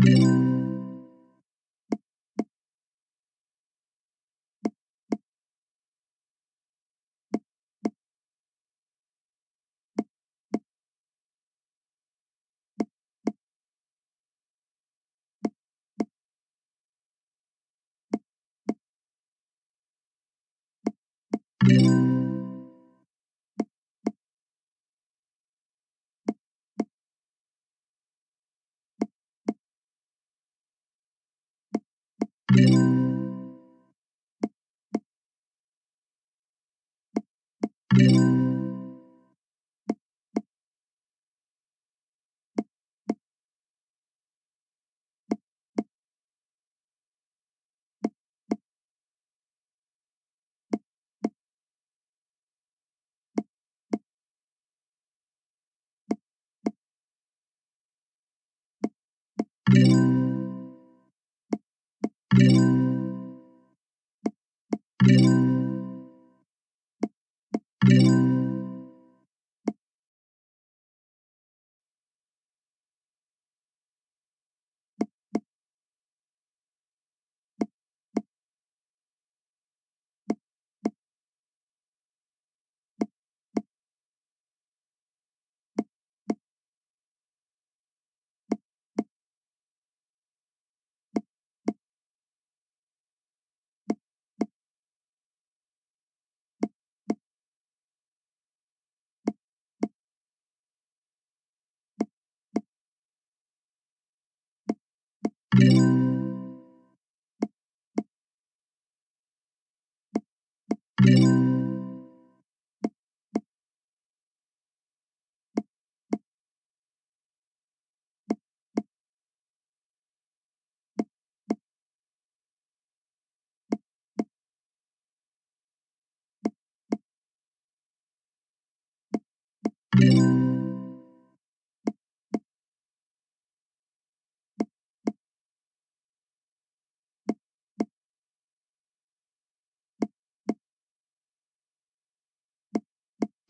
Yeah.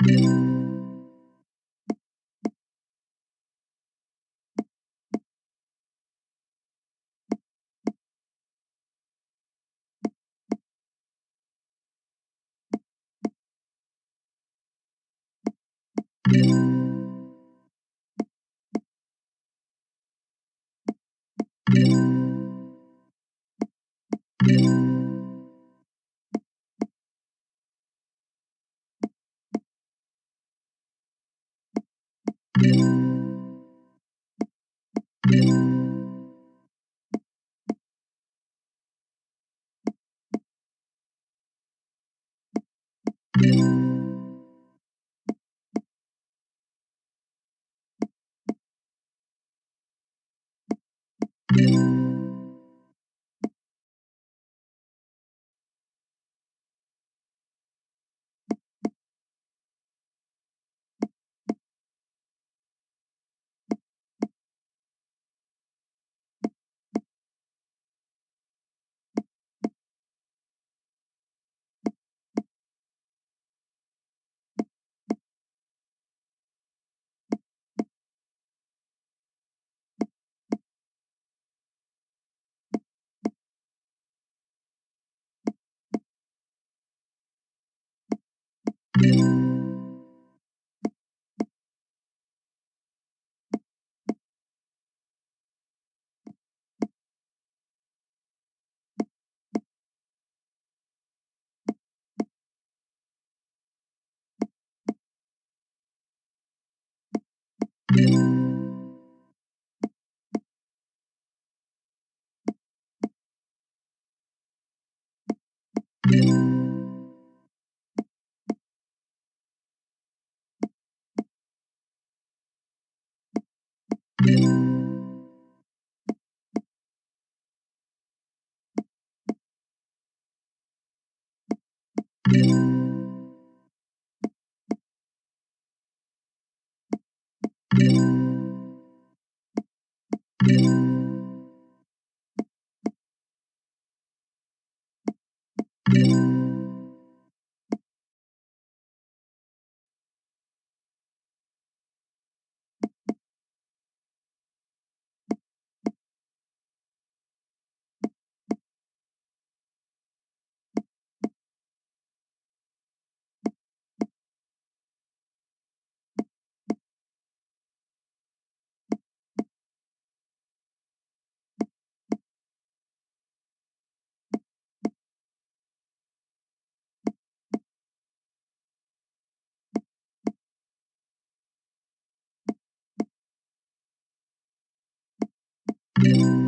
Thank. Música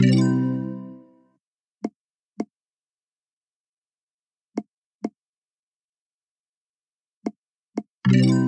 Thank you.